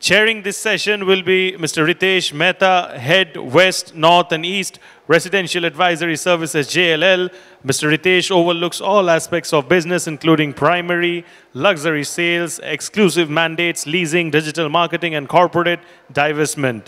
Chairing this session will be Mr. Ritesh Mehta, Head West, North and East Residential Advisory Services JLL. Mr. Ritesh overlooks all aspects of business including primary, luxury sales, exclusive mandates, leasing, digital marketing and corporate divestment.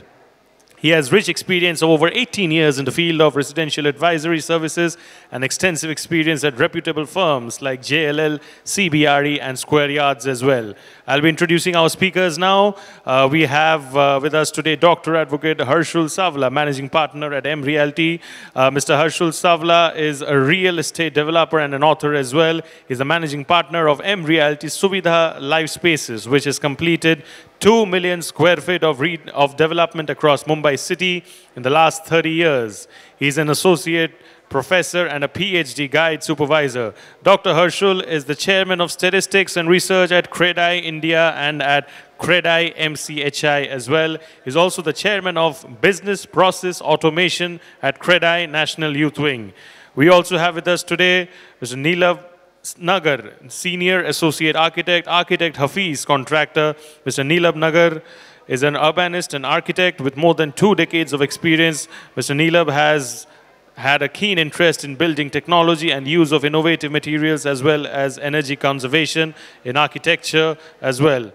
He has rich experience of over 18 years in the field of residential advisory services and extensive experience at reputable firms like JLL, CBRE, and Square Yards as well. I'll be introducing our speakers now. Uh, we have uh, with us today Dr. Advocate Harshul Savla, Managing Partner at M Realty. Uh, Mr. Harshul Savla is a real estate developer and an author as well. He's a Managing Partner of M Realty Suvidha Life Spaces, which has completed 2 million square feet of, of development across Mumbai city in the last 30 years. He's an associate professor and a PhD guide supervisor. Dr. Harshul is the chairman of statistics and research at CREDAI India and at CREDAI MCHI as well. He's also the chairman of business process automation at CREDAI National Youth Wing. We also have with us today Mr. Nilabh Nagar, Senior Associate Architect, Architect Hafeez Contractor. Mr. Nilabh Nagar is an urbanist and architect with more than two decades of experience. Mr. Nilabh has had a keen interest in building technology and use of innovative materials as well as energy conservation in architecture as well.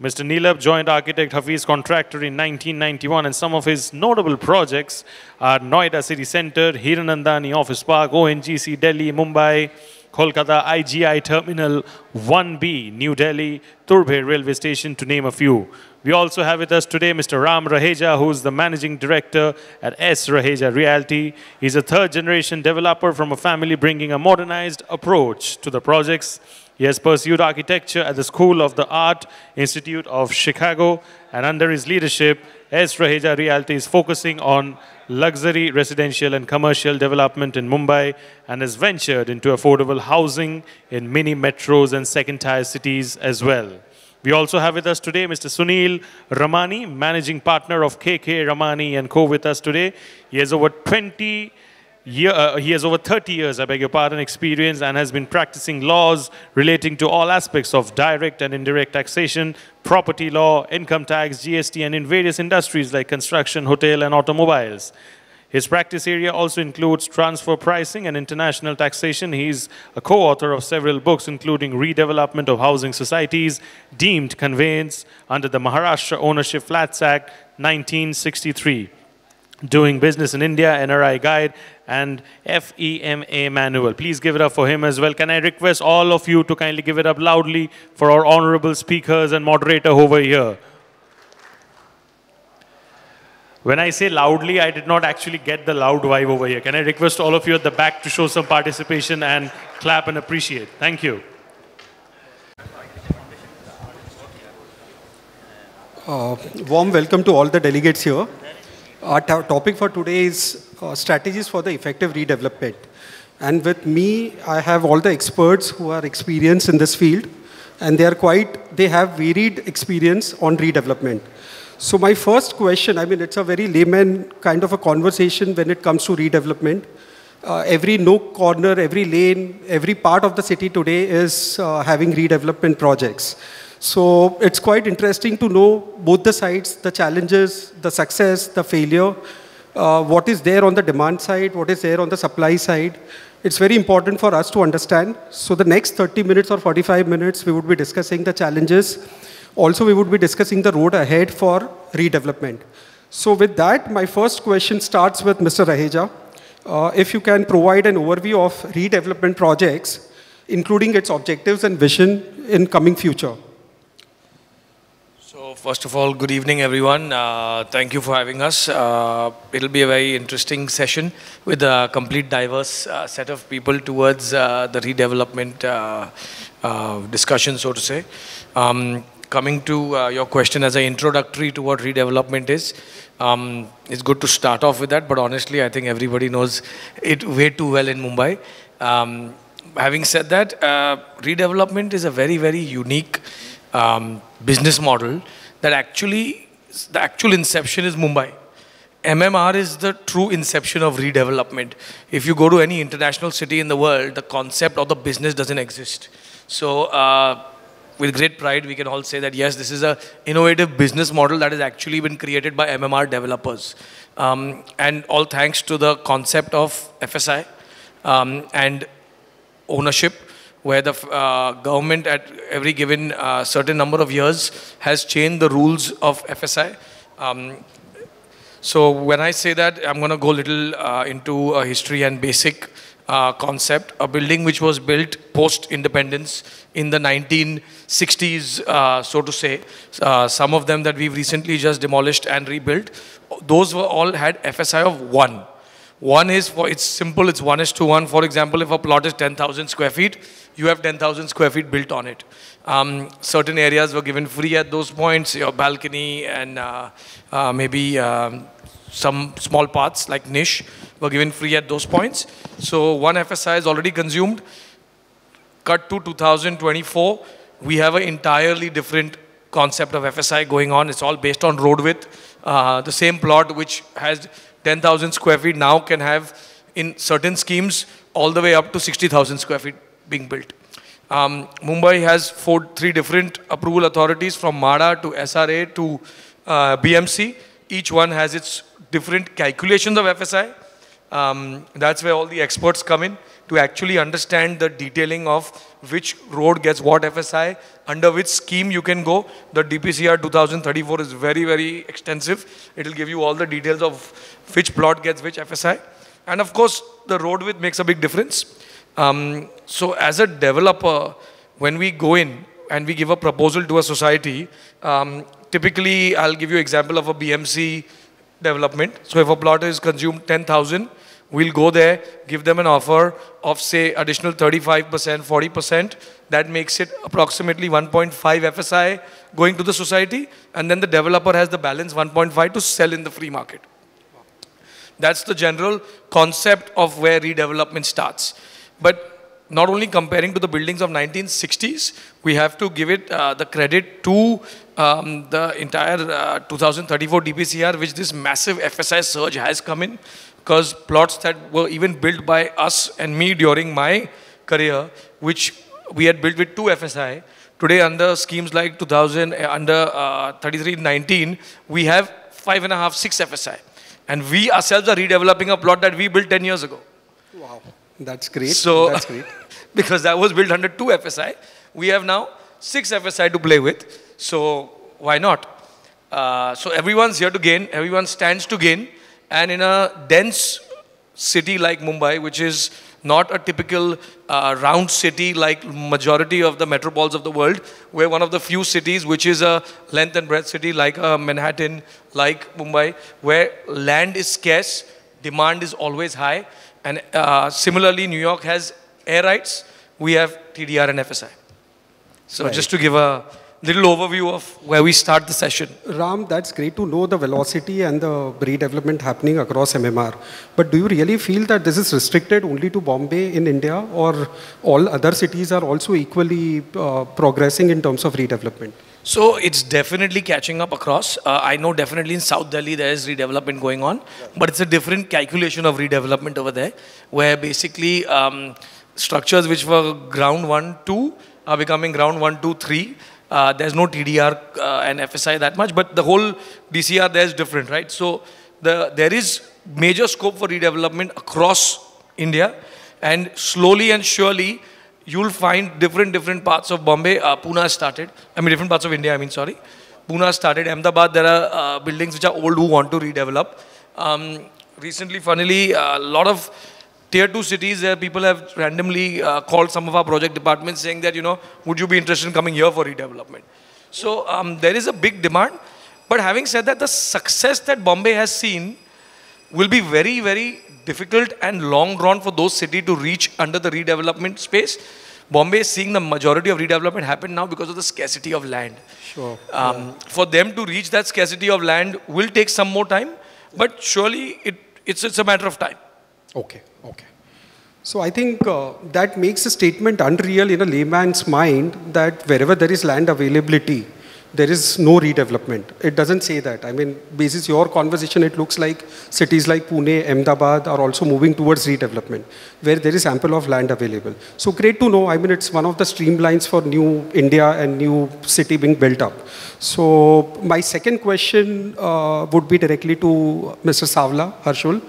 Mr. Nilabh joined architect Hafeez Contractor in 1991 and some of his notable projects are Noida City Center, Hiranandani Office Park, ONGC Delhi, Mumbai, Kolkata IGI Terminal 1B, New Delhi, Turbhe Railway Station, to name a few. We also have with us today Mr. Ram Raheja, who is the managing director at S. Raheja Realty. He's a third generation developer from a family bringing a modernized approach to the projects. He has pursued architecture at the School of the Art Institute of Chicago, and under his leadership, S. Raheja Realty is focusing on luxury residential and commercial development in Mumbai and has ventured into affordable housing in many metros and second-tier cities as well. We also have with us today Mr. Sunil Ramani, Managing Partner of KK Ramani & Co. with us today. He has over 20 year, uh, he has over 30 years, I beg your pardon, experience and has been practicing laws relating to all aspects of direct and indirect taxation, property law, income tax, GST, and in various industries like construction, hotel, and automobiles. His practice area also includes transfer pricing and international taxation. He's a co-author of several books, including Redevelopment of Housing Societies, Deemed Conveyance under the Maharashtra Ownership Flats Act 1963 doing business in India, NRI Guide, and FEMA Manual. Please give it up for him as well. Can I request all of you to kindly give it up loudly for our honorable speakers and moderator over here? When I say loudly, I did not actually get the loud vibe over here. Can I request all of you at the back to show some participation and clap and appreciate? Thank you. Uh, warm welcome to all the delegates here. Our topic for today is uh, strategies for the effective redevelopment. And with me, I have all the experts who are experienced in this field, and they are quite, they have varied experience on redevelopment. So my first question, I mean, it's a very layman kind of a conversation when it comes to redevelopment. Uh, every nook, corner, every lane, every part of the city today is uh, having redevelopment projects. So it's quite interesting to know both the sides, the challenges, the success, the failure, uh, what is there on the demand side, what is there on the supply side. It's very important for us to understand. So the next 30 minutes or 45 minutes, we would be discussing the challenges. Also, we would be discussing the road ahead for redevelopment. So with that, my first question starts with Mr. Raheja. Uh, if you can provide an overview of redevelopment projects, including its objectives and vision in coming future first of all, good evening, everyone. Uh, thank you for having us. Uh, it'll be a very interesting session with a complete diverse uh, set of people towards uh, the redevelopment uh, uh, discussion, so to say. Um, coming to your question as an introductory to what redevelopment is, um, it's good to start off with that, but honestly, I think everybody knows it way too well in Mumbai. Um, having said that, redevelopment is a very, very unique um, business model that actually the actual inception is Mumbai. MMR is the true inception of redevelopment. If you go to any international city in the world, the concept of the business doesn't exist. So uh, with great pride, we can all say that yes, this is a innovative business model that has actually been created by MMR developers. Um, and all thanks to the concept of FSI um, and ownership, where the uh, government at every given uh, certain number of years has changed the rules of FSI. Um, so when I say that, I'm going to go a little uh, into a history and basic uh, concept. A building which was built post-independence in the 1960s, uh, so to say. Uh, some of them that we've recently just demolished and rebuilt. Those were all had FSI of one. One is for, it's simple, it's one is to one. For example, if a plot is 10,000 square feet, you have 10,000 square feet built on it. Um, certain areas were given free at those points, your balcony and uh, uh, maybe um, some small parts like niche were given free at those points. So one FSI is already consumed. Cut to 2024, we have an entirely different concept of FSI going on. It's all based on road width. Uh, the same plot which has 10,000 square feet now can have in certain schemes all the way up to 60,000 square feet being built. Um, Mumbai has four, three different approval authorities from MHADA to SRA to uh, BMC. Each one has its different calculations of FSI. Um, that's where all the experts come in to actually understand the detailing of which road gets what FSI, under which scheme you can go. The DPCR 2034 is very, very extensive. It will give you all the details of which plot gets which FSI. And of course, the road width makes a big difference. Um, so as a developer, when we go in and we give a proposal to a society, um, typically I'll give you example of a BMC development. So if a plot is consumed 10,000, we'll go there, give them an offer of say additional 35%, 40%. That makes it approximately 1.5 FSI going to the society. And then the developer has the balance 1.5 to sell in the free market. That's the general concept of where redevelopment starts. But not only comparing to the buildings of 1960s, we have to give it uh, the credit to um, the entire uh, 2034 DPCR, which this massive FSI surge has come in, because plots that were even built by us and me during my career, which we had built with two FSI, today under schemes like 2000, uh, under uh, 3319, we have five and a half, six FSI. And we ourselves are redeveloping a plot that we built 10 years ago. Wow, that's great. So, that's great. because that was built under two FSI. We have now six FSI to play with. So why not? Uh, so everyone's here to gain. Everyone stands to gain. And in a dense city like Mumbai, which is not a typical uh, round city like majority of the metropoles of the world. We're one of the few cities which is a length and breadth city like uh, Manhattan, like Mumbai, where land is scarce, demand is always high. And uh, similarly, New York has air rights, we have TDR and FSI. So right. just to give a little overview of where we start the session. Ram, that's great to know the velocity and the redevelopment happening across MMR. But do you really feel that this is restricted only to Bombay in India or all other cities are also equally uh, progressing in terms of redevelopment? So it's definitely catching up across. Uh, I know definitely in South Delhi there is redevelopment going on, but it's a different calculation of redevelopment over there, where basically um, structures which were ground 1, 2 are becoming ground 1, 2, 3. Uh, there's no TDR uh, and FSI that much, but the whole DCR there is different, right? So the, there is major scope for redevelopment across India, and slowly and surely you'll find different different parts of Bombay. Uh, Pune started. I mean, different parts of India. I mean, sorry. Pune started. Ahmedabad, there are uh, buildings which are old who want to redevelop. Um, recently, funnily, a lot of tier two cities where people have randomly uh, called some of our project departments saying that, you know, would you be interested in coming here for redevelopment? So um, there is a big demand. But having said that, the success that Bombay has seen will be very, very difficult and long drawn for those cities to reach under the redevelopment space. Bombay is seeing the majority of redevelopment happen now because of the scarcity of land. Sure. Um, yeah. For them to reach that scarcity of land will take some more time, but surely it, it's, it's a matter of time. Okay. Okay. So I think uh, that makes a statement unreal in a layman's mind that wherever there is land availability, there is no redevelopment. It doesn't say that. I mean, basis your conversation, it looks like cities like Pune, Ahmedabad are also moving towards redevelopment, where there is ample of land available. So great to know. I mean, it's one of the streamlines for new India and new city being built up. So my second question uh, would be directly to Mr. Savla, Harshul,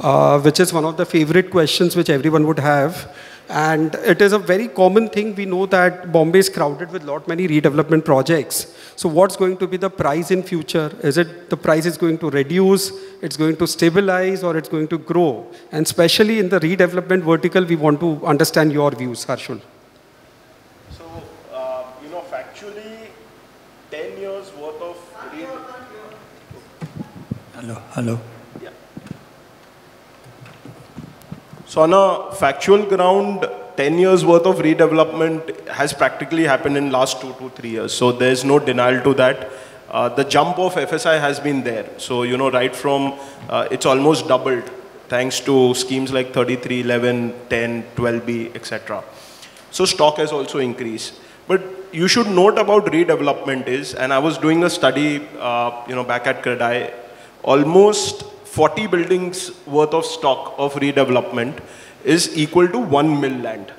uh, which is one of the favorite questions which everyone would have. And it is a very common thing. We know that Bombay is crowded with lot many redevelopment projects. So what's going to be the price in future? Is it the price is going to reduce, it's going to stabilize, or it's going to grow? And especially in the redevelopment vertical, we want to understand your views, Harshul. So, uh, you know, factually, 10 years worth of Hello, hello. So on a factual ground, 10 years worth of redevelopment has practically happened in last two to three years. So there's no denial to that. Uh, the jump of FSI has been there. So, you know, right from, uh, it's almost doubled thanks to schemes like 33, 11, 10, 12B, etc. So stock has also increased. But you should note about redevelopment is, and I was doing a study, uh, you know, back at CREDAI, almost 40 buildings worth of stock of redevelopment is equal to one mill land.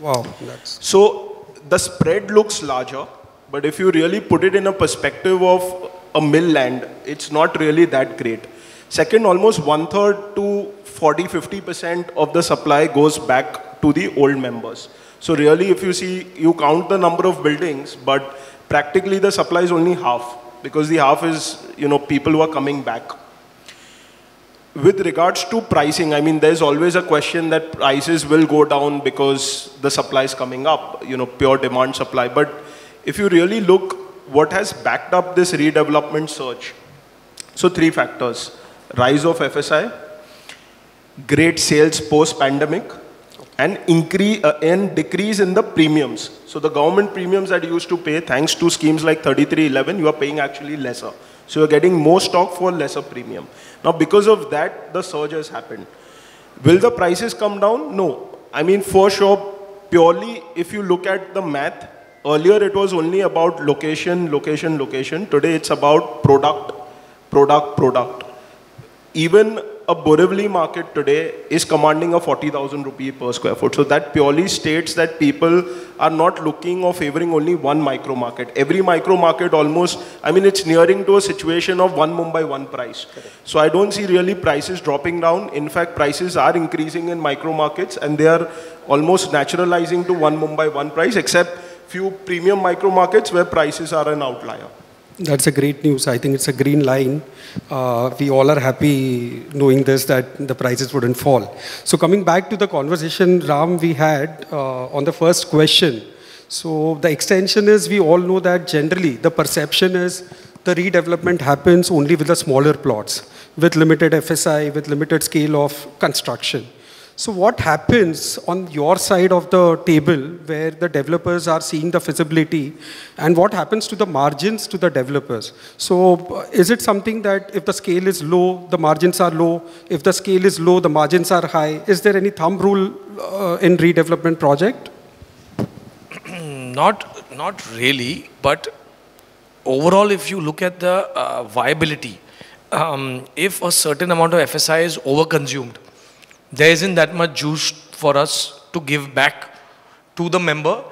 Wow. That's... So the spread looks larger, but if you really put it in a perspective of a mill land, it's not really that great. Second, almost one third to 40, 50% of the supply goes back to the old members. So really, if you see, you count the number of buildings, but practically the supply is only half because the half is, you know, people who are coming back with regards to pricing, I mean, there's always a question that prices will go down because the supply is coming up, you know, pure demand supply. But if you really look, what has backed up this redevelopment surge? So three factors, rise of FSI, great sales post-pandemic, and increase uh, and decrease in the premiums. So the government premiums that you used to pay, thanks to schemes like 3311, you are paying actually lesser. So you're getting more stock for lesser premium. Now because of that, the surge has happened. Will the prices come down? No. I mean, for sure, purely if you look at the math, earlier it was only about location, location, location. Today it's about product, product, product. Even a Borivali market today is commanding a 40,000 rupee per square foot. So that purely states that people are not looking or favoring only one micro market. Every micro market almost, I mean, it's nearing to a situation of one Mumbai, one price. Correct. So I don't see really prices dropping down. In fact, prices are increasing in micro markets and they are almost naturalizing to one Mumbai, one price, except few premium micro markets where prices are an outlier. That's a great news. I think it's a green line. Uh, we all are happy knowing this, that the prices wouldn't fall. So coming back to the conversation, Ram, we had uh, on the first question. So the extension is we all know that generally the perception is the redevelopment happens only with the smaller plots, with limited FSI, with limited scale of construction. So what happens on your side of the table where the developers are seeing the feasibility and what happens to the margins to the developers? So uh, is it something that if the scale is low, the margins are low? If the scale is low, the margins are high? Is there any thumb rule uh, in redevelopment project? not, not really, but overall if you look at the uh, viability, um, if a certain amount of FSI is overconsumed, there isn't that much juice for us to give back to the member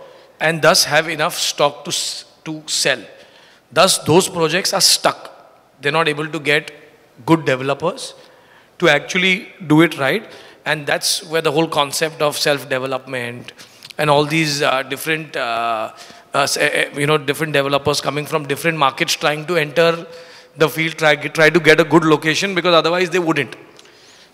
and thus have enough stock to, to sell. Thus, those projects are stuck. They're not able to get good developers to actually do it right. And that's where the whole concept of self-development and all these uh, different, uh, uh, eh, eh, you know, different developers coming from different markets trying to enter the field, try, try to get a good location because otherwise they wouldn't.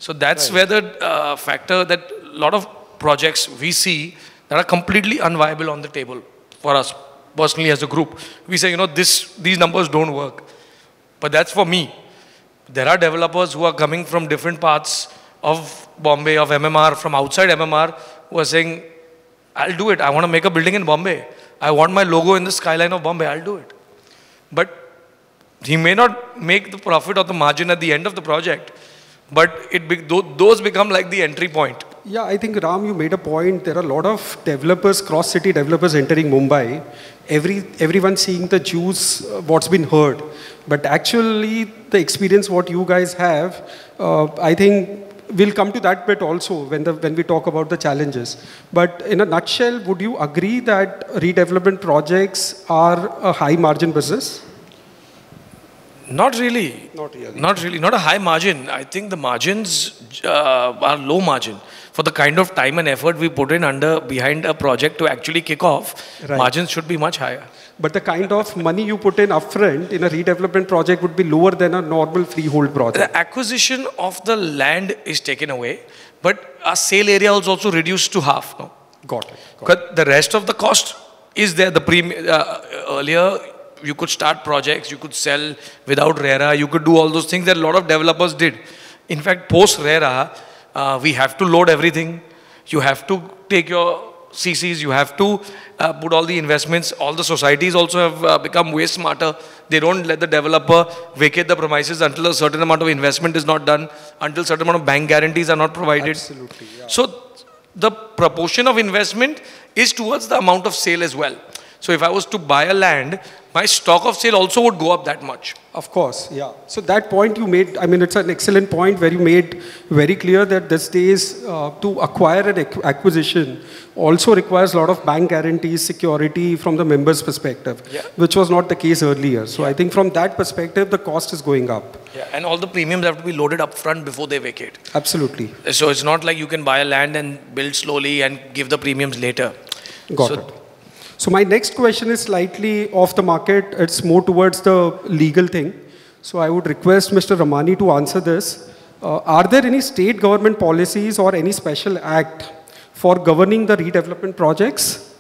So that's right. where the uh, factor that a lot of projects we see that are completely unviable on the table for us personally as a group. We say, you know, this, these numbers don't work. But that's for me. There are developers who are coming from different parts of Bombay, of MMR, from outside MMR, who are saying, I'll do it. I want to make a building in Bombay. I want my logo in the skyline of Bombay. I'll do it. But he may not make the profit or the margin at the end of the project, but it be, those become like the entry point. Yeah, I think Ram, you made a point. There are a lot of developers, cross-city developers entering Mumbai. Every everyone seeing the juice, uh, what's been heard, but actually the experience what you guys have, uh, I think we'll come to that bit also when the when we talk about the challenges. But in a nutshell, would you agree that redevelopment projects are a high margin business? Not really. Not really. Not really. Not a high margin. I think the margins uh, are low margin. For the kind of time and effort we put in under behind a project to actually kick off, Right. margins should be much higher. But the kind of money you put in upfront in a redevelopment project would be lower than a normal freehold project. The acquisition of the land is taken away, but our sale area is also reduced to half now. Got it. Because the rest of the cost is there. The premium uh, earlier you could start projects, you could sell without RERA, you could do all those things that a lot of developers did. In fact, post RERA, uh, we have to load everything. You have to take your CCs, you have to uh, put all the investments. All the societies also have uh, become way smarter. They don't let the developer vacate the premises until a certain amount of investment is not done, until certain amount of bank guarantees are not provided. Absolutely, yeah. So the proportion of investment is towards the amount of sale as well. So if I was to buy a land, my stock of sale also would go up that much. Of course, yeah. So that point you made, I mean, it's an excellent point where you made very clear that these days uh, to acquire an acquisition also requires a lot of bank guarantees, security from the member's perspective, Yeah. which was not the case earlier. So I think from that perspective, the cost is going up. Yeah. And all the premiums have to be loaded up front before they vacate. Absolutely. So it's not like you can buy a land and build slowly and give the premiums later. Got So- it. So my next question is slightly off the market. It's more towards the legal thing. So I would request Mr. Ramani to answer this. Uh, are there any state government policies or any special act for governing the redevelopment projects?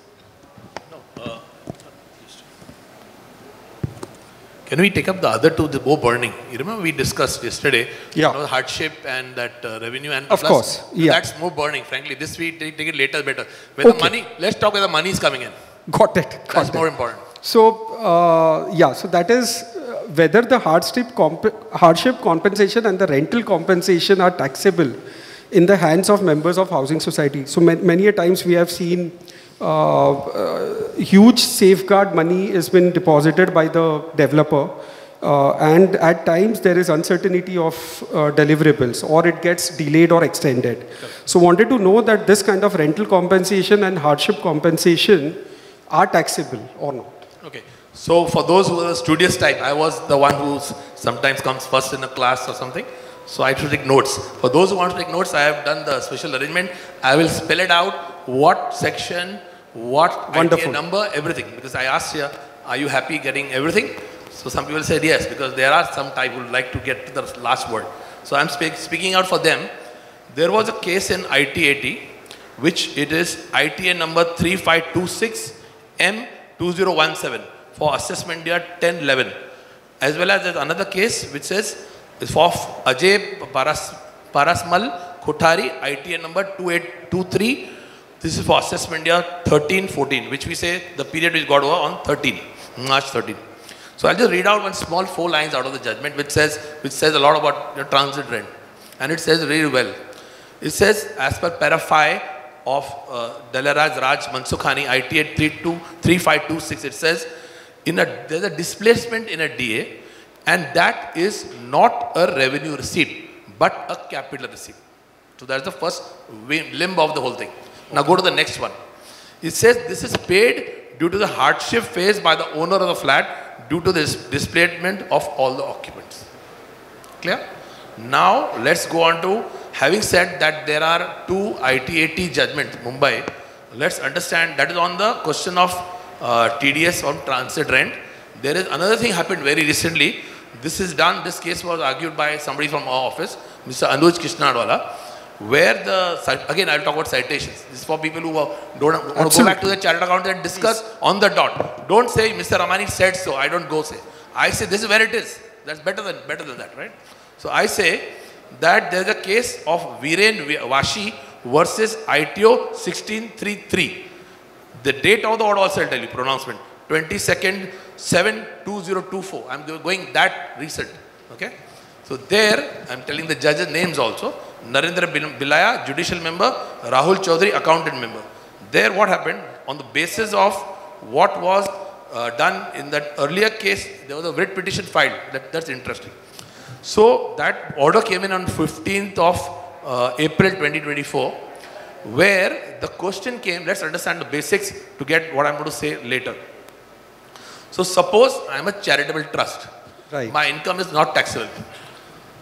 Can we take up the other two, the more burning? You remember we discussed yesterday, Yeah. you know, hardship and that uh, revenue and Of plus, course, yeah. That's more burning, frankly. This we take, take it later better. Where the money, let's talk where the money is coming in. Got it. Got That's it. more important. So, uh, yeah, so that is uh, whether the hardship, comp- hardship compensation and the rental compensation are taxable in the hands of members of housing society. So, ma- many a times we have seen uh, uh, huge safeguard money has been deposited by the developer. Uh, and at times there is uncertainty of uh, deliverables or it gets delayed or extended. So wanted to know that this kind of rental compensation and hardship compensation are taxable or not. Okay. So for those who are studious type, I was the one who sometimes comes first in a class or something. So I should take notes. For those who want to take notes, I have done the special arrangement. I will spell it out, what section, what Wonderful. Number, everything. Because I asked here, are you happy getting everything? So some people said yes, because there are some type who would like to get to the last word. So I'm speak, speaking out for them. There was a case in ITAT, which it is ITA number 3526 M2017 for assessment year 10-11 As well as there's another case which says is for Ajay Paras, Parasmal Kothari, ITA number 2823. This is for assessment year 13 14, which we say the period which got over on 13, March 13. So I'll just read out one small four lines out of the judgment which says, which says a lot about your transit rent. And it says really well. It says, as per para 5 of uh, Dalaraj Raj Mansukhani, ITA 32 3526, it says, in a, there's a displacement in a DA, and that is not a revenue receipt, but a capital receipt. So that's the first limb of the whole thing. Now go to the next one. It says this is paid due to the hardship faced by the owner of the flat due to this displacement of all the occupants. Clear? Now let's go on to having said that there are two ITAT judgments, Mumbai. Let's understand that is on the question of uh, TDS on transit rent. There is another thing happened very recently. This is done. This case was argued by somebody from our office, Mr. Anuj Krishnadwala, where the again I'll talk about citations. This is for people who don't want to go back to the chartered accountant and discuss on the dot. Don't say Mr. Ramani said so. I don't go say. I say this is where it is. That's better than better than that, right? So I say that there's a case of Viren Vashi versus ITO 1633. The date of the order also I'll tell you, pronouncement. 22nd 7 2024. I'm going that recent. Okay? So there, I'm telling the judges' names also. Narendra Bilaya, judicial member, Rahul Chaudhary, accountant member. There what happened, on the basis of what was uh, done in that earlier case, there was a writ petition filed. That, that's interesting. So that order came in on 15th of uh, April 2024, where the question came, let's understand the basics to get what I'm going to say later. So suppose I'm a charitable trust. Right. My income is not taxable.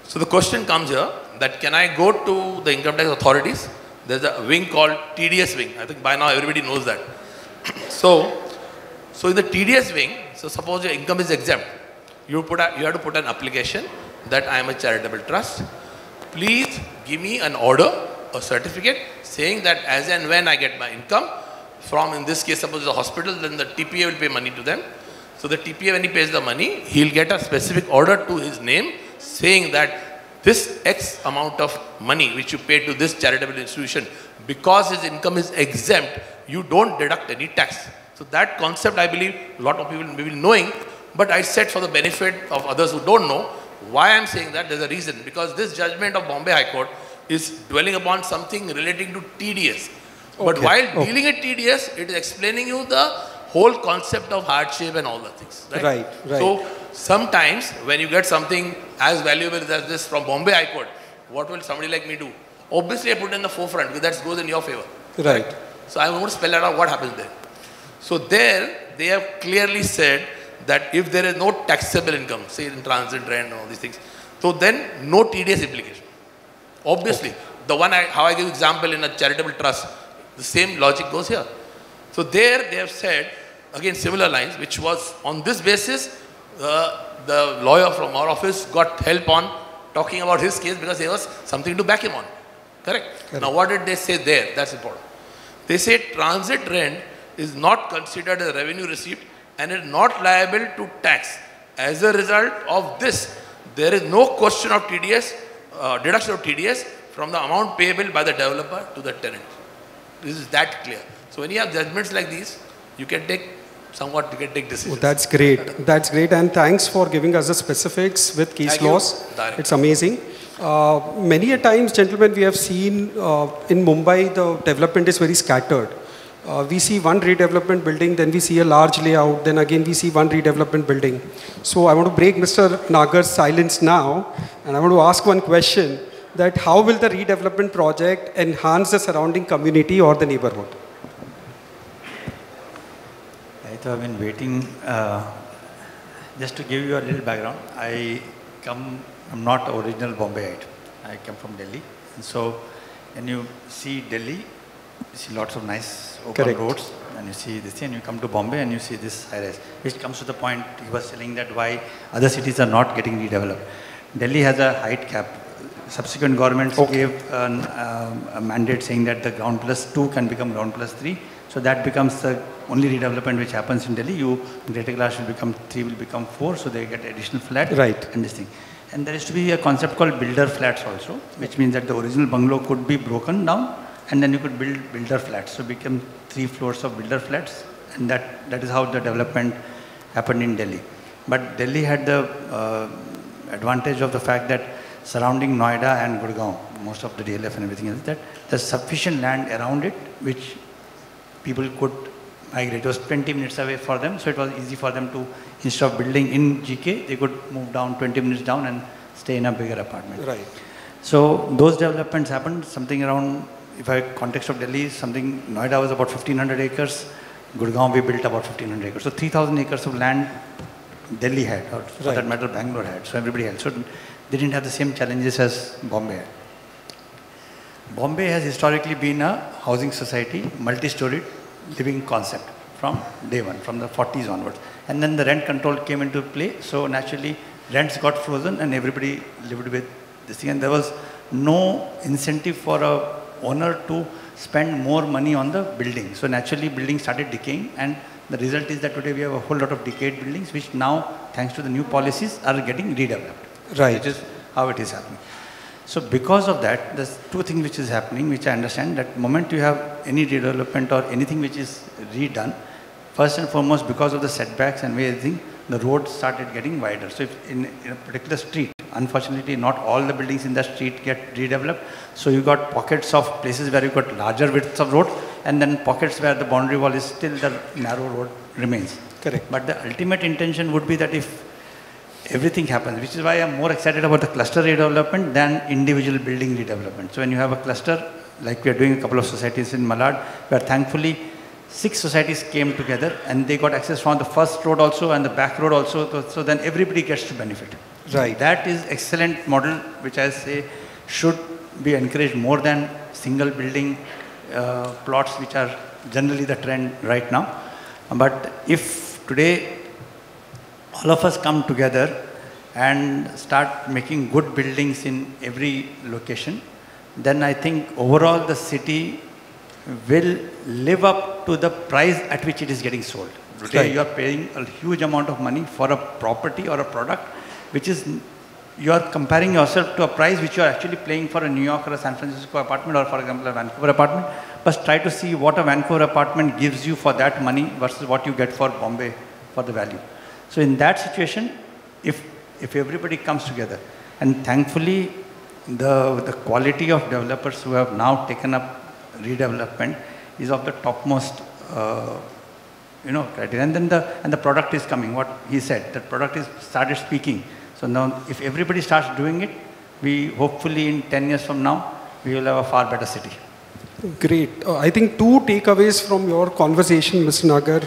So the question comes here that can I go to the income tax authorities? There's a wing called TDS wing. I think by now everybody knows that. so, so in the TDS wing, so suppose your income is exempt, you put a, you have to put an application that I am a charitable trust. Please give me an order, a certificate saying that as and when I get my income from, in this case, suppose the hospital, then the TPA will pay money to them. So the TPA, when he pays the money, he'll get a specific order to his name saying that this X amount of money which you pay to this charitable institution, because his income is exempt, you don't deduct any tax. So that concept, I believe, a lot of people may be knowing, but I said for the benefit of others who don't know, why I'm saying that, there's a reason. Because this judgment of Bombay High Court is dwelling upon something relating to TDS. But while Okay. dealing with TDS, it is explaining you the whole concept of hardship and all the things. Right, Right, right. So sometimes when you get something as valuable as this from Bombay High Court, what will somebody like me do? Obviously, I put it in the forefront because that goes in your favor. Right. So I want to spell out what happens there. So there, they have clearly said that if there is no taxable income, say in transit rent and all these things, so then no TDS implication. Obviously, the one I, how I give example in a charitable trust, the same logic goes here. So there they have said, again similar lines, which was on this basis, uh, the lawyer from our office got help on talking about his case because there was something to back him on. Correct? Now what did they say there? That's important. They say transit rent is not considered a revenue received and is not liable to tax. As a result of this, there is no question of TDS, uh, deduction of TDS from the amount payable by the developer to the tenant. This is that clear. So when you have judgments like these, you can take somewhat, you can take Oh, decisions. that's great. That's great. And thanks for giving us the specifics with case laws. It's amazing. Uh, many a times, gentlemen, we have seen uh, in Mumbai, the development is very scattered. Uh, we see one redevelopment building, then we see a large layout, then again we see one redevelopment building. So I want to break Mr. Nagar's silence now, and I want to ask one question, that how will the redevelopment project enhance the surrounding community or the neighborhood? I thought I've been waiting. Uh, just to give you a little background, I come, I'm not original Bombayite. I come from Delhi. And so when you see Delhi, you see lots of nice open Correct. roads and you see this and you come to Bombay and you see this high rise, which comes to the point he was telling that why other cities are not getting redeveloped. Delhi has a height cap. Subsequent governments Okay. gave an, um, a mandate saying that the ground plus two can become ground plus three. So that becomes the only redevelopment which happens in Delhi. You, greater class will become three, will become four, so they get additional flat. Right. And this thing. And there is to be a concept called builder flats also, which means that the original bungalow could be broken down and then you could build builder flats. So it became three floors of builder flats and that, that is how the development happened in Delhi. But Delhi had the uh, advantage of the fact that surrounding Noida and Gurgaon, most of the DLF and everything else, that there's sufficient land around it which people could migrate. It was 20 minutes away for them, so it was easy for them to, instead of building in GK, they could move down 20 minutes down and stay in a bigger apartment. Right. So those developments happened something around, if I context of Delhi, something, Noida was about 1500 acres, Gurgaon we built about 1500 acres. So 3000 acres of land Delhi had, or for Right. that matter Bangalore had, so everybody else. So they didn't have the same challenges as Bombay had. Bombay has historically been a housing society, multi-storied living concept from day one, from the 40s onwards. And then the rent control came into play, so naturally rents got frozen and everybody lived with this thing. And there was no incentive for a owner to spend more money on the building. So naturally buildings started decaying and the result is that today we have a whole lot of decayed buildings which now, thanks to the new policies, are getting redeveloped. Right. Which is how it is happening. So because of that, there's two things which is happening, which I understand that moment you have any redevelopment or anything which is redone, first and foremost because of the setbacks and everything, the roads started getting wider. So if in, in a particular street, unfortunately, not all the buildings in the street get redeveloped. So you got pockets of places where you got larger widths of road, and then pockets where the boundary wall is still the narrow road remains. Correct. But the ultimate intention would be that if everything happens, which is why I'm more excited about the cluster redevelopment than individual building redevelopment. So when you have a cluster, like we are doing a couple of societies in Malad, where thankfully six societies came together and they got access from the first road also and the back road also, so, so then everybody gets to benefit. Right. That is excellent model, which I say should be encouraged more than single building uh, plots, which are generally the trend right now. But if today all of us come together and start making good buildings in every location, then I think overall the city will live up to the price at which it is getting sold. Today Right. you are paying a huge amount of money for a property or a product which is you are comparing yourself to a price which you are actually paying for a New York or a San Francisco apartment or for example a Vancouver apartment. But try to see what a Vancouver apartment gives you for that money versus what you get for Bombay for the value. So in that situation, if, if everybody comes together, and thankfully the, the quality of developers who have now taken up redevelopment is of the topmost, uh, you know, criteria. And then the, and the product is coming, what he said, the product is started speaking. So now if everybody starts doing it, we hopefully in 10 years from now, we will have a far better city. Great. Uh, I think two takeaways from your conversation, Mr. Nagar.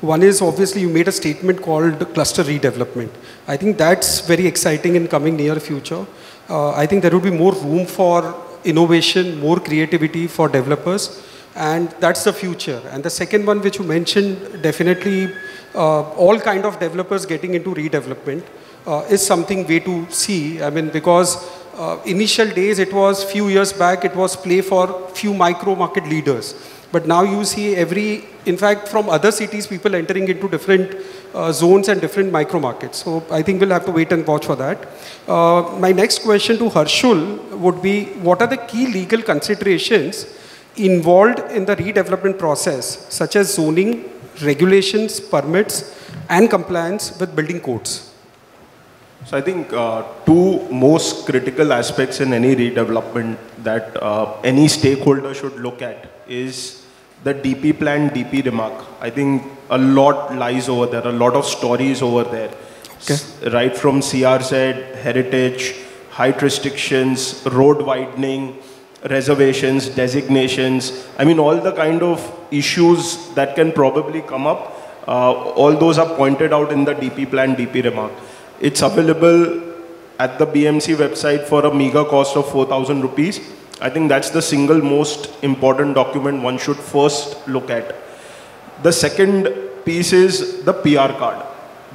One is obviously you made a statement called cluster redevelopment. I think that's very exciting in coming near future. Uh, I think there would be more room for innovation, more creativity for developers, and that's the future. And the second one, which you mentioned, definitely uh, all kind of developers getting into redevelopment uh, is something way to see. I mean, because uh, initial days it was few years back it was play for few micro market leaders. But now you see every in fact from other cities people entering into different uh, zones and different micro markets. So i think we'll have to wait and watch for that. Uh, my next question to harshul would be what are the key legal considerations involved in the redevelopment process such as zoning regulations permits and compliance with building codes So I think uh, two most critical aspects in any redevelopment that uh, any stakeholder should look at is the DP plan, DP remark. I think a lot lies over there, a lot of stories over there. S- Right from CRZ, heritage, height restrictions, road widening, reservations, designations. I mean, all the kind of issues that can probably come up, uh, all those are pointed out in the DP plan, DP remark. It's available at the BMC website for a meager cost of 4,000 rupees. I think that's the single most important document one should first look at. The second piece is the PR card.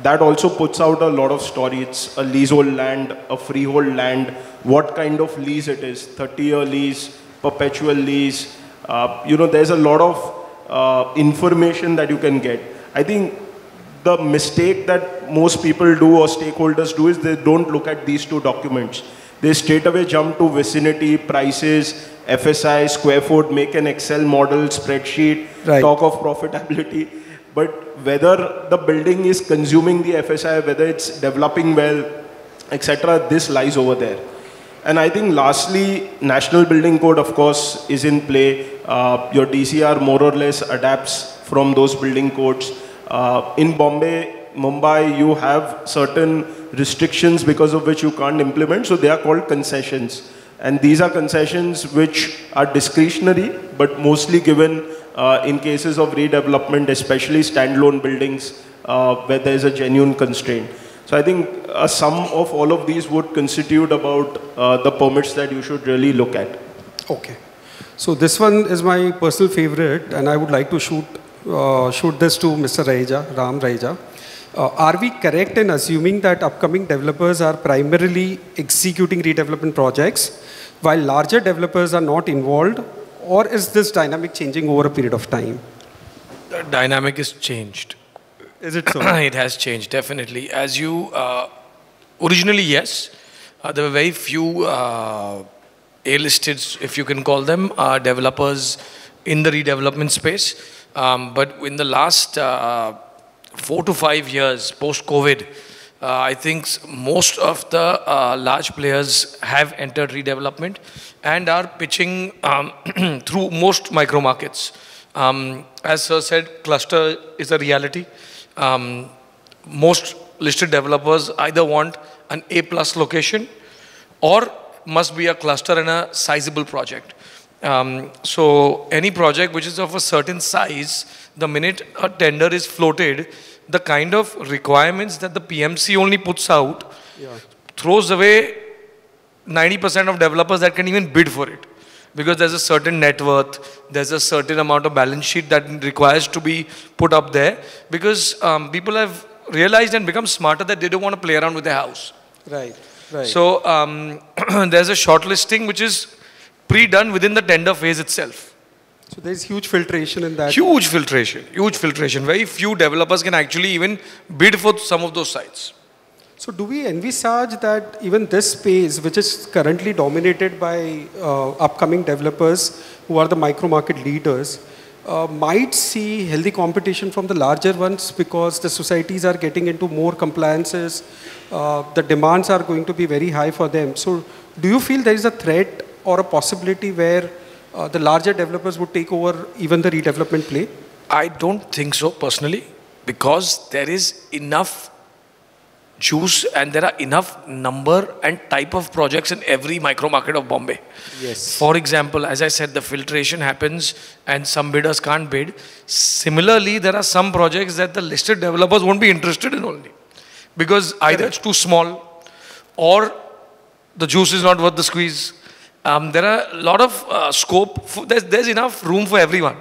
That also puts out a lot of story. It's a leasehold land, a freehold land, what kind of lease it is, 30-year lease, perpetual lease. Uh, you know, there's a lot of uh, information that you can get. I think the mistake that most people do or stakeholders do is they don't look at these two documents. They straight away jump to vicinity, prices, FSI, square foot, make an Excel model, spreadsheet, Right. talk of profitability. But whether the building is consuming the FSI, whether it's developing well, etc., this lies over there. And I think lastly, National Building Code, of course, is in play. Uh, your DCR more or less adapts from those building codes. Uh, in Bombay, Mumbai, you have certain restrictions because of which you can't implement, so they are called concessions. And these are concessions which are discretionary, but mostly given uh, in cases of redevelopment, especially standalone buildings uh, where there is a genuine constraint. So I think a sum of all of these would constitute about uh, the permits that you should really look at. Okay. So this one is my personal favorite, and I would like to shoot uh, shoot this to Mr. Raheja, Ram Raheja. Uh, are we correct in assuming that upcoming developers are primarily executing redevelopment projects, while larger developers are not involved, or is this dynamic changing over a period of time? The dynamic is changed. Is it so? it has changed, definitely. As you, uh, originally, yes, uh, there were very few uh, A-listed, if you can call them, uh, developers in the redevelopment space. Um, but in the last uh, four to five years, post-COVID, Uh, I think most of the uh, large players have entered redevelopment and are pitching um, through most micro markets. Um, as Sir said, cluster is a reality. Um, most listed developers either want an A plus location or must be a cluster and a sizable project. Um, so any project which is of a certain size, the minute a tender is floated, the kind of requirements that the PMC only puts out yeah. throws away 90% of developers that can even bid for it. Because there's a certain net worth, there's a certain amount of balance sheet that requires to be put up there. Because um, people have realized and become smarter that they don't want to play around with their house. Right, right. So um, there's a shortlisting which is pre-done within the tender phase itself. So there's huge filtration in that. Huge filtration, huge filtration. Very few developers can actually even bid for some of those sites. So do we envisage that even this space, which is currently dominated by uh, upcoming developers who are the micro market leaders, uh, might see healthy competition from the larger ones because the societies are getting into more compliances, uh, the demands are going to be very high for them. So do you feel there is a threat or a possibility where uh, the larger developers would take over even the redevelopment play? I don't think so personally because there is enough juice and there are enough number and type of projects in every micro market of Bombay. Yes. For example, as I said, the filtration happens and some bidders can't bid. Similarly, there are some projects that the listed developers won't be interested in only because either it's too small or the juice is not worth the squeeze um, there are a lot of uh, scope, for, there's, there's enough room for everyone.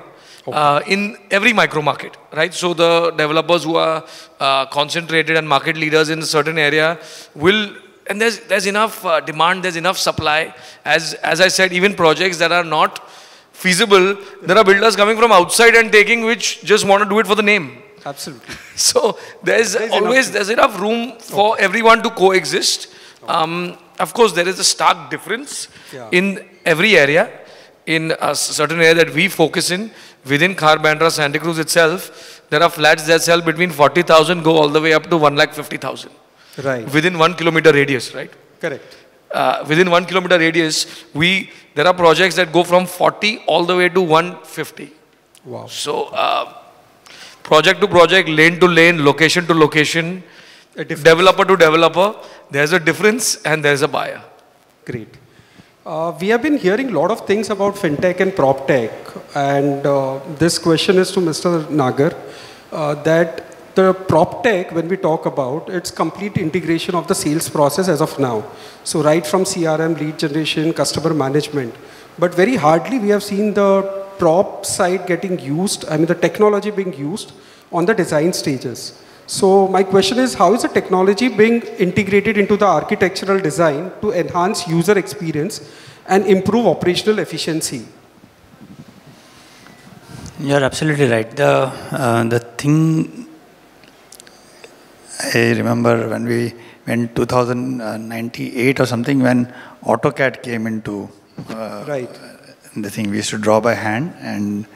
Okay. Uh, in every micro market, right? So the developers who are uh, concentrated and market leaders in a certain area will, and there's there's enough uh, demand, there's enough supply. As as I said, even projects that are not feasible, there are builders coming from outside and taking which just want to do it for the name. Absolutely. So there's, there's always enough. there's enough room for okay. everyone to coexist. Um, of course, there is a stark difference yeah. in every area. In a certain area that we focus in, within Khar Bandra, Santa Cruz itself, there are flats that sell between 40,000, go all the way up to 1,50,000. Right. Within one kilometer radius, right? Correct. Uh, within one kilometer radius, we there are projects that go from 40 all the way to 150. Wow. So, uh, project to project, lane to lane, location to location, developer to developer, there's a difference and there's a buyer. Great. Uh, we have been hearing a lot of things about fintech and prop tech, and uh, this question is to Mr. Nagar uh, that the prop tech, when we talk about, it's complete integration of the sales process as of now. So right from CRM, lead generation, customer management, but very hardly we have seen the prop side getting used. I mean, the technology being used on the design stages. So my question is, how is the technology being integrated into the architectural design to enhance user experience and improve operational efficiency? You're absolutely right. The, uh, the thing, I remember when we went 2098 or something, when AutoCAD came into uh, right. the thing, we used to draw by hand and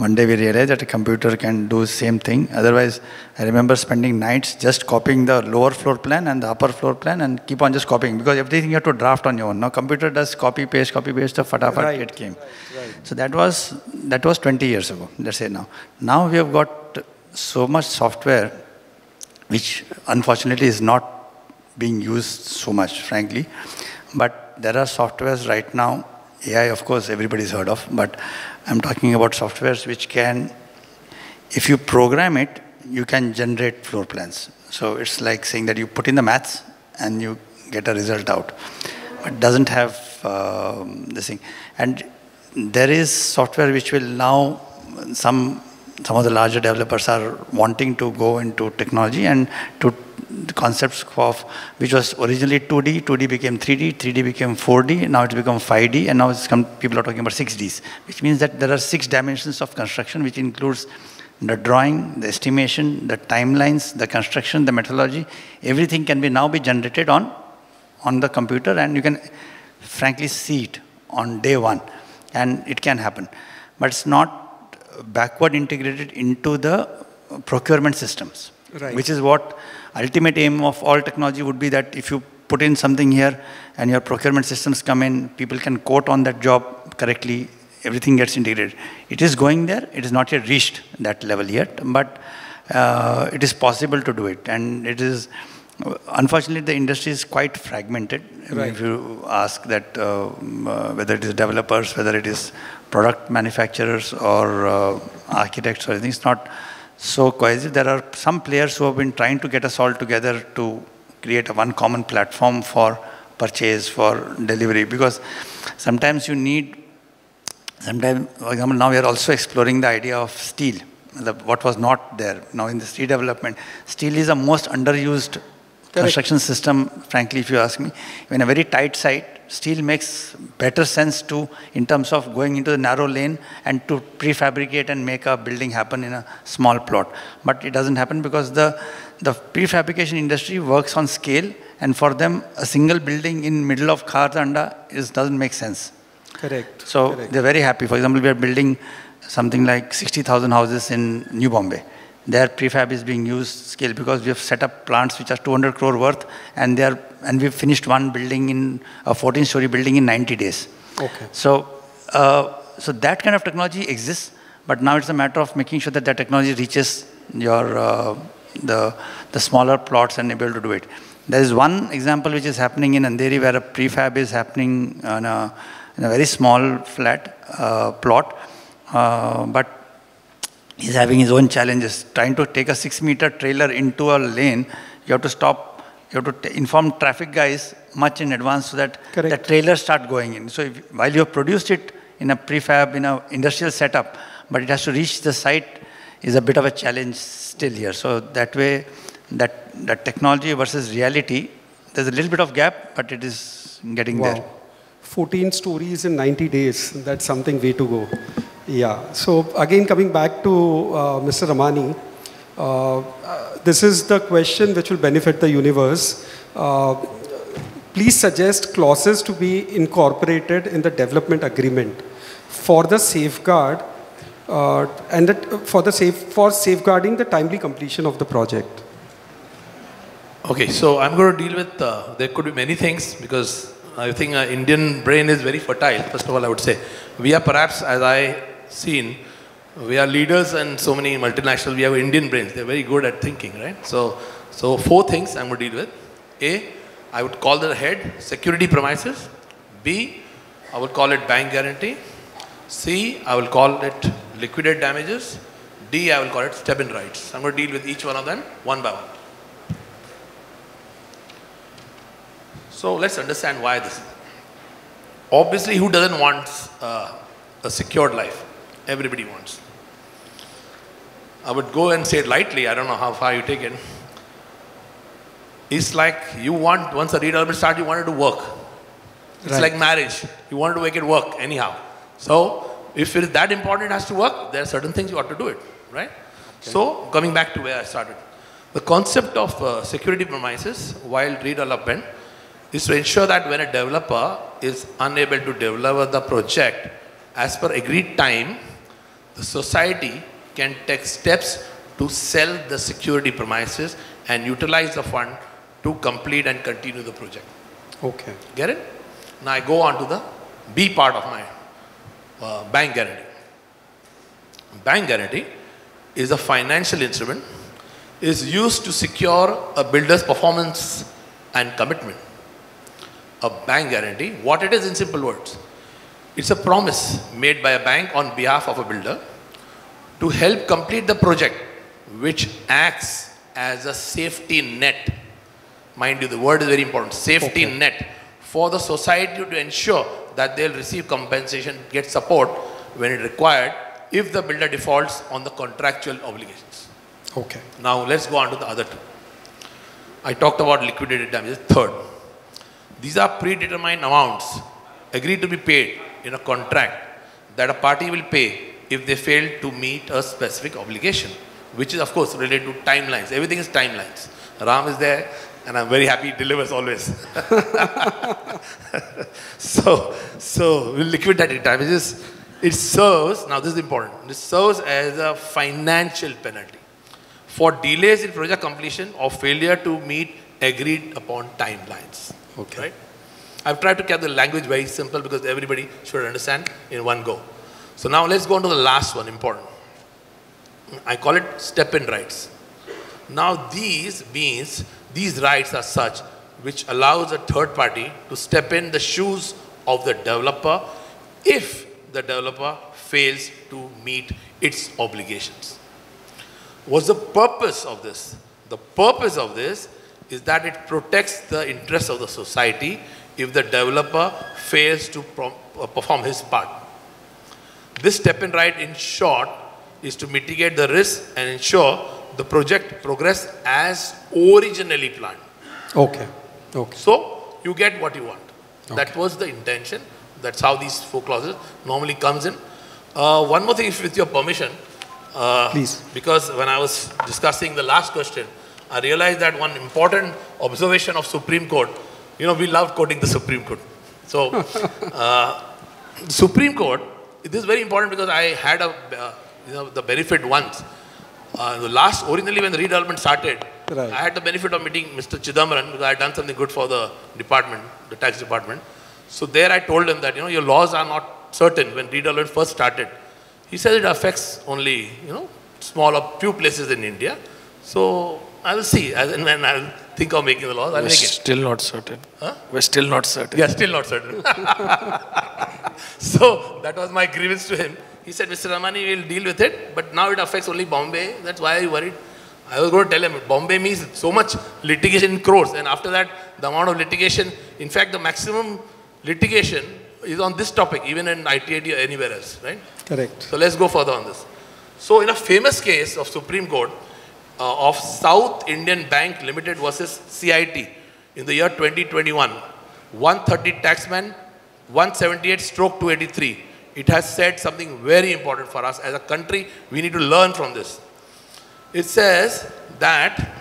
one day we realized that a computer can do the same thing. Otherwise, I remember spending nights just copying the lower floor plan and the upper floor plan and keep on just copying because everything you have to draft on your own. Now computer does copy paste, copy paste, the fatafat right. it came. Right. Right. So that was that was 20 years ago. Let's say now. Now we have got so much software, which unfortunately is not being used so much, frankly. But there are softwares right now. AI, of course, everybody's heard of, but I'm talking about softwares which can, if you program it, you can generate floor plans. So it's like saying that you put in the maths and you get a result out. But doesn't have um, this thing. And there is software which will now, some, some of the larger developers are wanting to go into technology and to concepts of which was originally 2D, 2D became 3D, 3D became 4D, now it's become 5D, and now come, people are talking about 6Ds, which means that there are six dimensions of construction, which includes the drawing, the estimation, the timelines, the construction, the methodology, everything can be now be generated on, on the computer, and you can frankly see it on day one, and it can happen. But it's not backward integrated into the procurement systems, right. which is what ultimate aim of all technology would be that if you put in something here and your procurement systems come in, people can quote on that job correctly, everything gets integrated. It is going there, it is not yet reached that level yet, but uh, it is possible to do it. And it is, unfortunately, the industry is quite fragmented. Right. If you ask that, uh, uh, whether it is developers, whether it is product manufacturers or uh, architects or anything, it's not so cohesive. There are some players who have been trying to get us all together to create a one common platform for purchase, for delivery, because sometimes you need, sometimes, for example, now we are also exploring the idea of steel, the, what was not there. Now in this redevelopment, steel is the most underused construction system, frankly, if you ask me. In a very tight site, steel makes better sense to, in terms of going into the narrow lane and to prefabricate and make a building happen in a small plot. But it doesn't happen because the, the prefabrication industry works on scale and for them, a single building in middle of Khar Danda is, doesn't make sense. Correct. So Correct. they're very happy. For example, we are building something like 60,000 houses in New Bombay. Their prefab is being used scale because we have set up plants which are 200 crore worth and they are and we've finished one building in a 14 story building in 90 days. Okay. So, uh, so that kind of technology exists, but now it's a matter of making sure that that technology reaches your uh, the the smaller plots and able to do it. There is one example which is happening in Andheri where a prefab is happening on a, in a very small flat uh, plot, uh, but he's having his own challenges. Trying to take a six meter trailer into a lane, you have to stop, you have to t- inform traffic guys much in advance so that Correct. the trailers start going in. So if, while you have produced it in a prefab, in an industrial setup, but it has to reach the site is a bit of a challenge still here. So that way, that, that technology versus reality, there's a little bit of gap, but it is getting Wow. there. 14 stories in 90 days. That's something way to go. Yeah. So again, coming back to uh, Mr. Ramani, uh, this is the question which will benefit the universe. Uh, please suggest clauses to be incorporated in the development agreement for the safeguard uh, and that, for the safe for safeguarding the timely completion of the project. Okay, so I'm going to deal with, uh, there could be many things because I think uh, Indian brain is very fertile, first of all, I would say. We are perhaps, as I seen, we are leaders and so many multinational, we have Indian brains. They're very good at thinking, right? So, so four things I'm going to deal with. A, I would call the head security premises. B, I would call it bank guarantee. C, I will call it liquidated damages. D, I will call it step-in rights. I'm going to deal with each one of them one by one. So let's understand why this is. Obviously, who doesn't want uh, a secured life? Everybody wants. I would go and say it lightly, I don't know how far you take it. It's like you want, once the redevelopment starts, you want it to work. It's Right. like marriage. You want to make it work anyhow. So, if it is that important, it has to work, there are certain things you ought to do it, right? So, coming back to where I started. The concept of uh, security premises while redevelopment is to ensure that when a developer is unable to develop the project as per agreed time, the society can take steps to sell the security premises and utilize the fund to complete and continue the project. Okay. Get it? Now I go on to the B part of my uh, bank guarantee. Bank guarantee is a financial instrument is used to secure a builder's performance and commitment. A bank guarantee, what it is in simple words, it's a promise made by a bank on behalf of a builder to help complete the project, which acts as a safety net. Mind you, the word is very important safety Okay. net for the society to ensure that they'll receive compensation, get support when it required if the builder defaults on the contractual obligations. Okay. Now let's go on to the other two. I talked about liquidated damages. Third, these are predetermined amounts agreed to be paid in a contract that a party will pay if they fail to meet a specific obligation, which is of course related to timelines. Everything is timelines. Ram is there, and I'm very happy he delivers always. so, so with liquidated damages, it serves. Now this is important. It serves as a financial penalty for delays in project completion or failure to meet agreed upon timelines. Okay. Right? I've tried to keep the language very simple because everybody should understand in one go. So now let's go on to the last one, important. I call it step-in rights. Now these means, these rights are such which allows a third party to step in the shoes of the developer if the developer fails to meet its obligations. What's the purpose of this? The purpose of this is that it protects the interests of the society if the developer fails to uh, perform his part. This step and right, in short, is to mitigate the risk and ensure the project progress as originally planned. Okay. Okay. So you get what you want. Okay. That was the intention. That's how these four clauses normally comes in. Uh, one more thing, if with your permission. Uh, Please. Because when I was discussing the last question, I realized that one important observation of Supreme Court, you know, we love quoting the Supreme Court. So, uh, Supreme Court, this is very important because I had a, uh, you know, the benefit once. Uh, the last, originally when the redevelopment started, right. I had the benefit of meeting Mr. Chidambaram because I had done something good for the department, the tax department. So there I told him that, you know, your laws are not certain when redevelopment first started. He said it affects only, you know, small, few places in India. So I will see. As and when I'll think of making the laws, I'll We're make it. still not certain. Huh? We're still not certain. Yeah, still not certain. so that was my grievance to him. He said, Mr. Ramani, we'll deal with it, but now it affects only Bombay. That's why I worried. I was going to tell him, Bombay means so much litigation in crores. And after that, the amount of litigation, in fact, the maximum litigation is on this topic, even in ITAT or anywhere else, right? Correct. So let's go further on this. So in a famous case of Supreme Court uh, of South Indian Bank Limited versus CIT in the year 2021, 130 taxmann, 178 stroke 283 it has said something very important for us as a country. We need to learn from this. It says that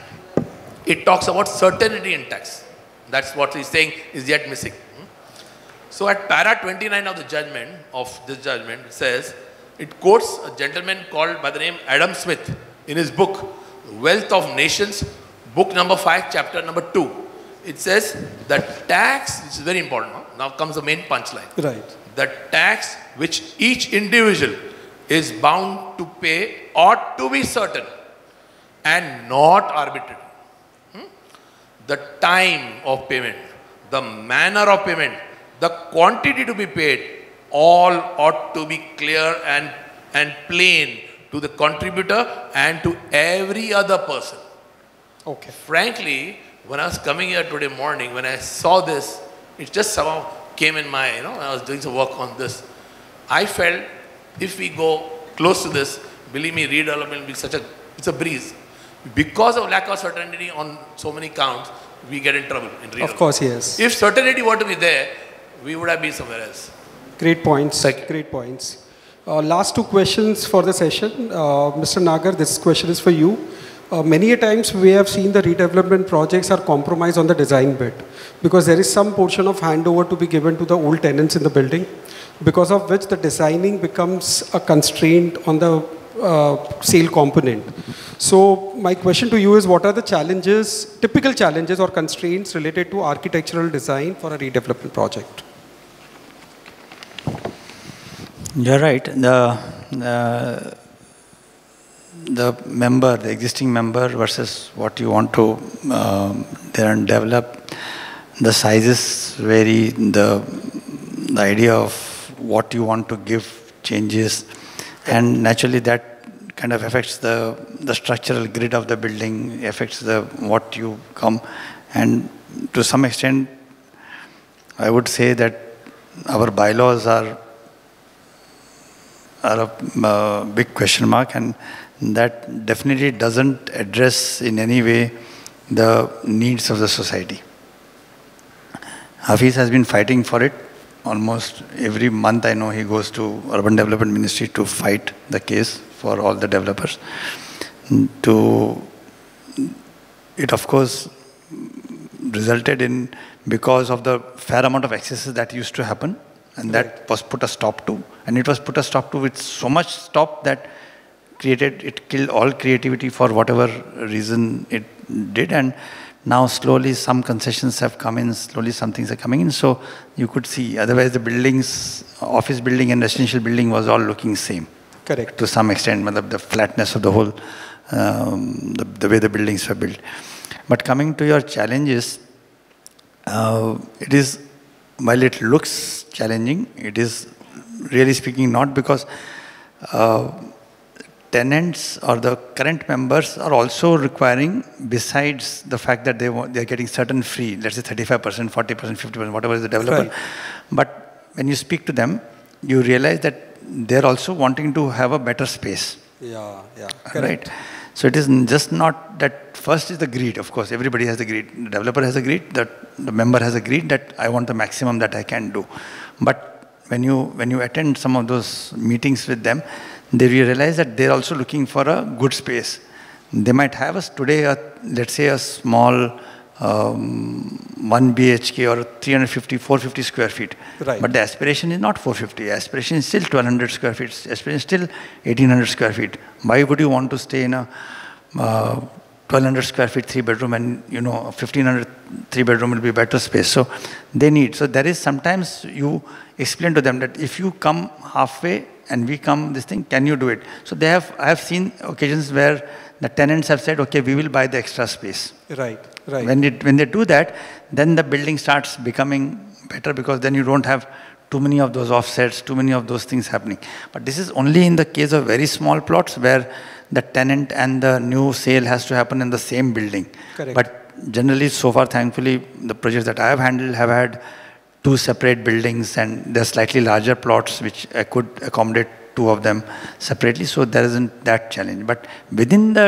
it talks about certainty in tax. That's what he's saying is yet missing. So at para 29 of the judgment, of this judgment, it says, it quotes a gentleman called by the name Adam Smith in his book, Wealth of Nations, book number 5, chapter number 2. It says that tax, which is very important, now comes the main punchline. Right the tax which each individual is bound to pay ought to be certain and not arbitrary. Hmm? The time of payment, the manner of payment, the quantity to be paid, all ought to be clear and, and plain to the contributor and to every other person. Okay. Frankly, when I was coming here today morning, when I saw this, it just somehow came in my, you know, I was doing some work on this. I felt if we go close to this, believe me, redevelopment will be such a, it's a breeze. Because of lack of certainty on so many counts, we get in trouble in redevelopment. Of course, yes. If certainty were to be there, we would have been somewhere else. Great points. Great points. Uh, last two questions for the session. Uh, Mr. Nagar, this question is for you. Uh, many a times we have seen the redevelopment projects are compromised on the design bit because there is some portion of handover to be given to the old tenants in the building because of which the designing becomes a constraint on the uh, sale component. So my question to you is what are the challenges, typical challenges or constraints related to architectural design for a redevelopment project? You're right. The, uh, the member, the existing member versus what you want to um, then develop, the sizes vary, the, the idea of what you want to give changes, and naturally that kind of affects the, the structural grid of the building, affects the what you come, and to some extent, I would say that our bylaws are are a uh, big question mark and that definitely doesn't address in any way the needs of the society. Hafeez has been fighting for it. Almost every month I know he goes to Urban Development Ministry to fight the case for all the developers. To it of course resulted in because of the fair amount of excesses that used to happen and that was put a stop to and it was put a stop to with so much stop that created, it killed all creativity for whatever reason it did. And now slowly some concessions have come in, slowly some things are coming in. So you could see, otherwise the buildings, office building and residential building was all looking same. Correct. To some extent, the flatness of the whole, um, the, the, way the buildings were built. But coming to your challenges, uh, it is, while it looks challenging, it is really speaking not because uh, tenants or the current members are also requiring, besides the fact that they want, they're getting certain free, let's say 35%, 40%, 50%, whatever is the developer. Right. But when you speak to them, you realize that they're also wanting to have a better space. Yeah, yeah. Correct. Right? So it is just not that first is the greed, of course, everybody has the greed. The developer has a greed, that the member has a greed that I want the maximum that I can do. But when you, when you attend some of those meetings with them, they realize that they're also looking for a good space. They might have us today, a, let's say a small um, 1 BHK or 350, 450 square feet. Right. But the aspiration is not 450. Aspiration is still 1200 square feet. Aspiration is still 1800 square feet. Why would you want to stay in a uh, 1200 square feet three bedroom and you know 1500 three bedroom will be better space so they need so there is sometimes you explain to them that if you come halfway and we come this thing, can you do it? So they have, I have seen occasions where the tenants have said, okay, we will buy the extra space. Right, right. When, it, when they do that, then the building starts becoming better because then you don't have too many of those offsets, too many of those things happening. But this is only in the case of very small plots where the tenant and the new sale has to happen in the same building. Correct. But generally, so far, thankfully, the projects that I have handled have had two separate buildings and they're slightly larger plots which I could accommodate two of them separately. So there isn't that challenge. But within the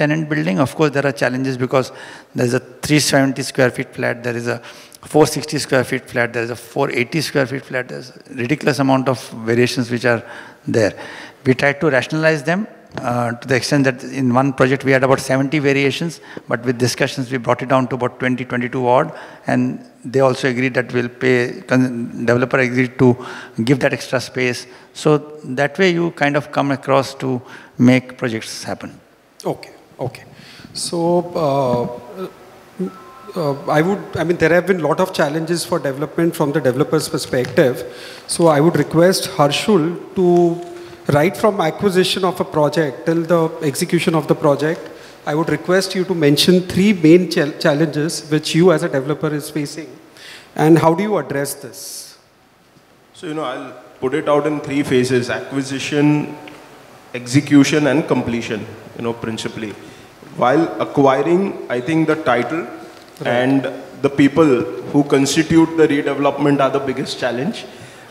tenant building, of course, there are challenges because there's a 370 square feet flat, there is a 460 square feet flat, there is a 480 square feet flat. There's ridiculous amount of variations which are there. We tried to rationalize them uh, to the extent that in one project we had about 70 variations, but with discussions we brought it down to about 20, 22 odd, and they also agreed that we'll pay, developer agreed to give that extra space. So that way you kind of come across to make projects happen. Okay, okay. So uh, uh, I would, I mean, there have been a lot of challenges for development from the developer's perspective. So I would request Harshul to right from acquisition of a project till the execution of the project, I would request you to mention three main ch challenges which you as a developer is facing and how do you address this? So, you know, I'll put it out in three phases, acquisition, execution and completion, you know, principally. While acquiring, I think the title right. and the people who constitute the redevelopment are the biggest challenge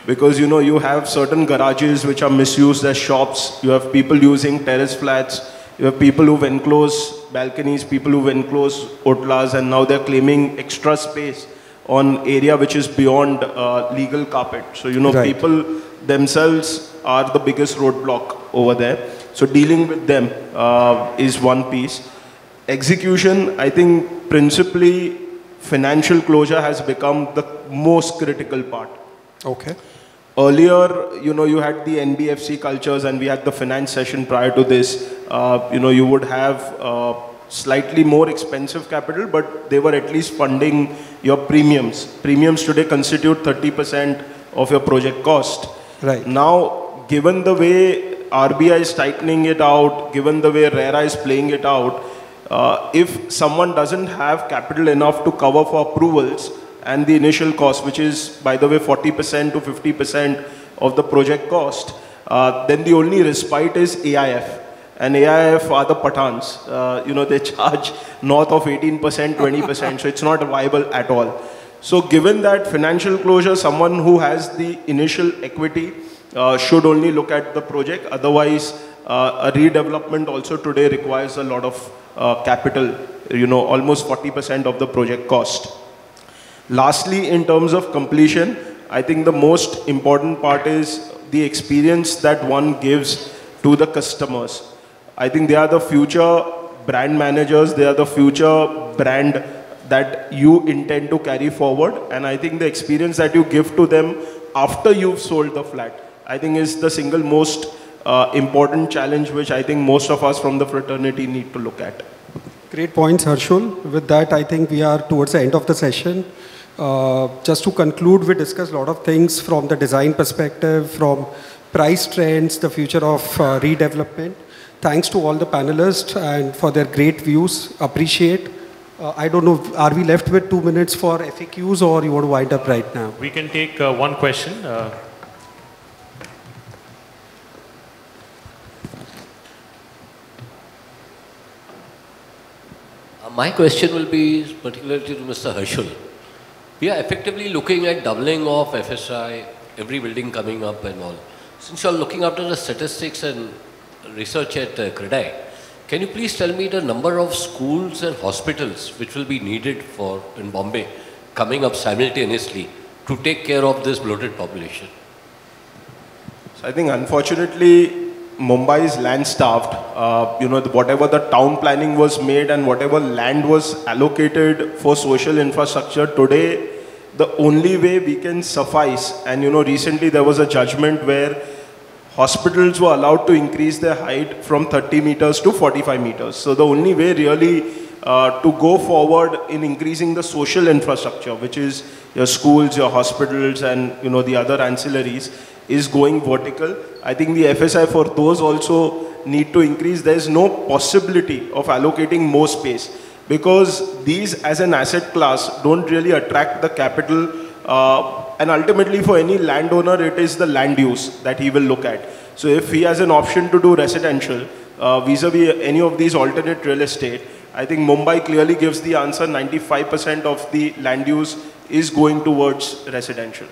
because you know you have certain garages which are misused as shops you have people using terrace flats you have people who've enclosed balconies people who've enclosed otlas and now they're claiming extra space on area which is beyond uh, legal carpet. So you know right. people themselves are the biggest roadblock over there. So dealing with them uh, is one piece. Execution i think principally financial closure has become the most critical part. Okay Earlier, you know, you had the NBFC cultures and we had the finance session prior to this. Uh, you know, you would have uh, slightly more expensive capital, but they were at least funding your premiums. Premiums today constitute 30% of your project cost. Right. Now, given the way RBI is tightening it out, given the way RERA is playing it out, uh, if someone doesn't have capital enough to cover for approvals, and the initial cost, which is, by the way, 40% to 50% of the project cost, uh, then the only respite is AIF. And AIF are the Pathans. Uh, you know, they charge north of 18%, 20%, so it's not viable at all. So given that financial closure, someone who has the initial equity uh, should only look at the project. Otherwise, uh, a redevelopment also today requires a lot of uh, capital, you know, almost 40% of the project cost. Lastly, in terms of completion, I think the most important part is the experience that one gives to the customers. I think they are the future brand managers, they are the future brand that you intend to carry forward. And I think the experience that you give to them after you've sold the flat, I think is the single most uh, important challenge which I think most of us from the fraternity need to look at. Great points, Harshul. With that, I think we are towards the end of the session. Uh, just to conclude, we discussed a lot of things from the design perspective, from price trends, the future of uh, redevelopment. Thanks to all the panelists and for their great views. Appreciate. Uh, I don't know, are we left with two minutes for FAQs or you want to wind up right now? We can take uh, one question. Uh, my question will be particularly to Mr. Harshul. We are effectively looking at doubling of FSI, every building coming up and all. Since you are looking after the statistics and research at uh, CREDAI, can you please tell me the number of schools and hospitals which will be needed for in Bombay coming up simultaneously to take care of this bloated population? So I think unfortunately Mumbai is land starved. Uh, you know, whatever the town planning was made and whatever land was allocated for social infrastructure today, the only way we can suffice. And you know, recently there was a judgment where hospitals were allowed to increase their height from 30 meters to 45 meters. So the only way really uh, to go forward in increasing the social infrastructure, which is your schools, your hospitals, and you know the other ancillaries, is going vertical. I think the FSI for those also need to increase. There is no possibility of allocating more space because these as an asset class don't really attract the capital uh, and ultimately for any landowner it is the land use that he will look at. So if he has an option to do residential uh, vis-a-vis -vis any of these alternate real estate, I think Mumbai clearly gives the answer 95% of the land use is going towards residential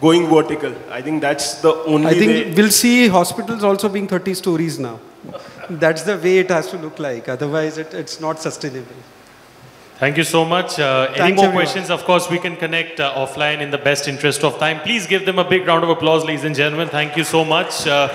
going vertical. I think that's the only I think way. we'll see hospitals also being 30 stories now. that's the way it has to look like. Otherwise, it, it's not sustainable. Thank you so much. Uh, any more everyone. questions? Of course, we can connect uh, offline in the best interest of time. Please give them a big round of applause, ladies and gentlemen. Thank you so much. Uh,